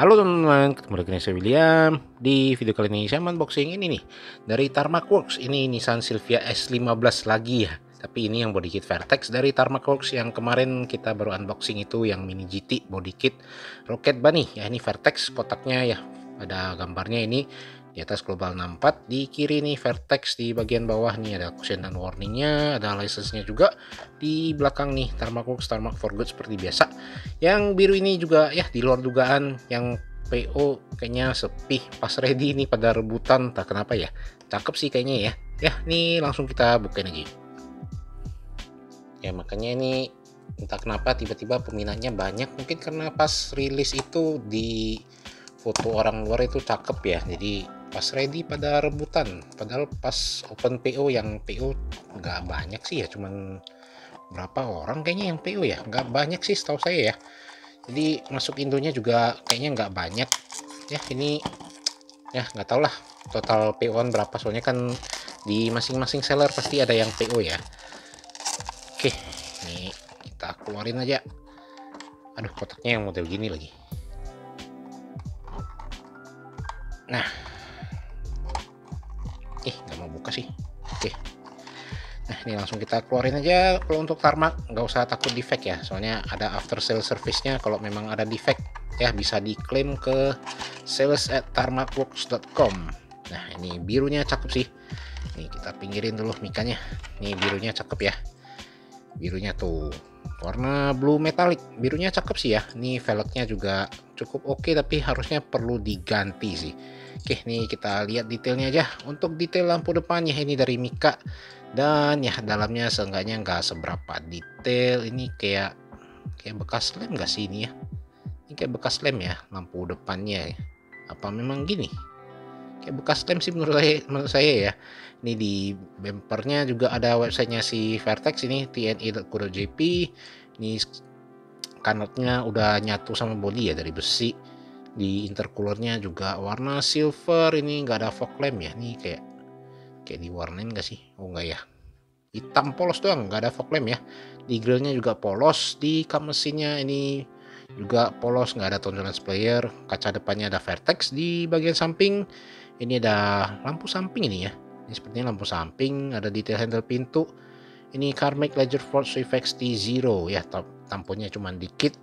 Halo teman-teman, ketemu lagi dengan saya William. Di video kali ini saya unboxing ini nih Dari Tarmac Works, ini Nissan Silvia S15 lagi ya. Tapi ini yang body kit Vertex dari Tarmac Works Yang kemarin kita baru unboxing itu yang mini GT body kit Rocket Bunny. Ya ini Vertex kotaknya ya Ada gambarnya ini di atas global 64 di kiri nih vertex di bagian bawah nih ada caution dan warningnya ada license-nya juga di belakang nih Tarmac Works Tarmac for Good seperti biasa. Yang biru ini juga ya di luar dugaan yang PO kayaknya sepi pas ready nih pada rebutan tak kenapa ya cakep sih kayaknya ya. Ya nih langsung kita bukain aja ya makanya ini entah kenapa tiba-tiba peminatnya banyak mungkin karena pas rilis itu di foto orang luar itu cakep ya. Jadi pas ready pada rebutan. Padahal pas open PO yang PO nggak banyak sih ya. Cuman berapa orang kayaknya yang PO ya. Nggak banyak sih setahu saya ya. Jadi masuk Indonya juga kayaknya nggak banyak ya. Ini ya nggak tau lah total PO berapa. Soalnya kan di masing-masing seller pasti ada yang PO ya. Oke ini kita keluarin aja. Aduh kotaknya yang model gini lagi nah. Ih nggak mau buka sih. Oke. Nah ini langsung kita keluarin aja. Kalau untuk tarmac nggak usah takut defect ya. Soalnya ada after sale service-nya. Kalau memang ada defect ya bisa diklaim ke sales at tarmacworks.com nah ini birunya cakep sih. Ini kita pinggirin dulu mikanya ini birunya cakep ya. Birunya tuh warna blue metallic birunya cakep sih ya ini velgnya juga cukup oke okay, tapi harusnya perlu diganti sih Oke, nih kita lihat detailnya aja. Untuk detail lampu depannya ini dari Mika dan ya dalamnya seenggaknya nggak seberapa detail. Ini kayak kayak bekas lem nggak sih ini ya? Ini kayak bekas lem ya lampu depannya. Ya. Apa memang gini? Kayak bekas lem sih menurut saya, menurut saya ya. Ini di bumpernya juga ada websitenya si Vertex ini tni.co.jp. Ini kanatnya udah nyatu sama body ya dari besi. Di intercoolernya juga warna silver ini nggak ada fog lamp ya. Ini kayak kayak diwarnain nggak sih? Oh enggak ya. Hitam polos doang nggak ada fog lamp ya. Di grillnya juga polos di kap mesinnya ini juga polos nggak ada tonjolan player. Kaca depannya ada vertex di bagian samping ini ada lampu samping ini ya. Ini sepertinya lampu samping ada detail handle pintu. Ini Carmack Ledger Force Swift T0 ya tamponnya cuma dikit.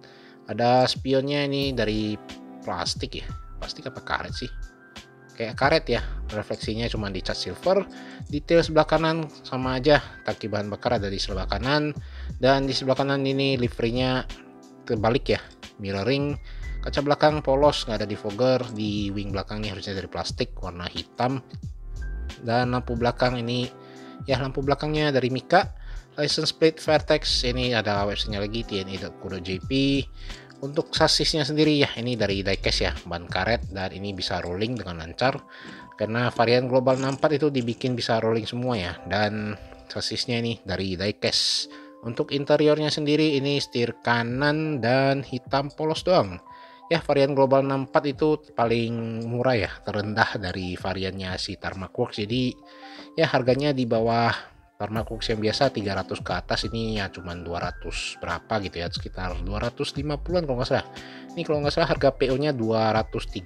Ada spionnya ini dari plastik ya. Plastik apa karet sih? Kayak karet ya. Refleksinya cuma dicat silver. Detail sebelah kanan sama aja. Taki bahan bakar ada di sebelah kanan. Dan di sebelah kanan ini liverynya terbalik ya. Mirroring kaca belakang polos nggak ada di fogger di wing belakang ini harusnya dari plastik warna hitam. Dan lampu belakang ini ya lampu belakangnya dari Mika license plate Vertex ini ada websitenya lagi tni.co.jp untuk sasisnya sendiri ya ini dari diecast ya ban karet dan ini bisa rolling dengan lancar karena varian global 64 itu dibikin bisa rolling semua ya. Dan sasisnya ini dari diecast. Untuk interiornya sendiri ini setir kanan dan hitam polos doang ya varian global 64 itu paling murah ya terendah dari variannya si Tarmac Works jadi ya harganya di bawah Permacox yang biasa 300 ke atas ini ya cuman 200 berapa gitu ya sekitar 250-an kalau nggak salah. Ini kalau nggak salah harga PO nya 235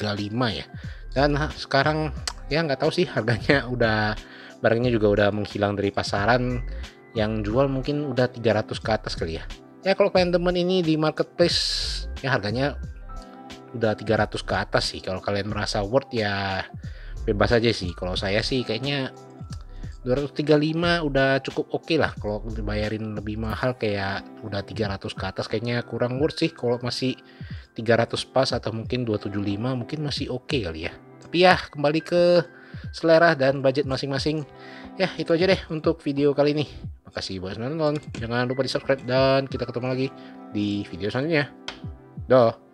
ya. Dan sekarang ya nggak tahu sih harganya udah barangnya juga udah menghilang dari pasaran. Yang jual mungkin udah 300 ke atas kali ya. Ya kalau kalian temen ini di marketplace ya harganya udah 300 ke atas sih. Kalau kalian merasa worth ya bebas aja sih. Kalau saya sih kayaknya 235 udah cukup oke okay lah. Kalau dibayarin lebih mahal kayak udah 300 ke atas kayaknya kurang worth sih. Kalau masih 300 pas atau mungkin 275 mungkin masih oke okay kali ya. Tapi ya kembali ke selera dan budget masing-masing. Ya itu aja deh untuk video kali ini. Makasih buat nonton. Jangan lupa di subscribe dan kita ketemu lagi di video selanjutnya. Dah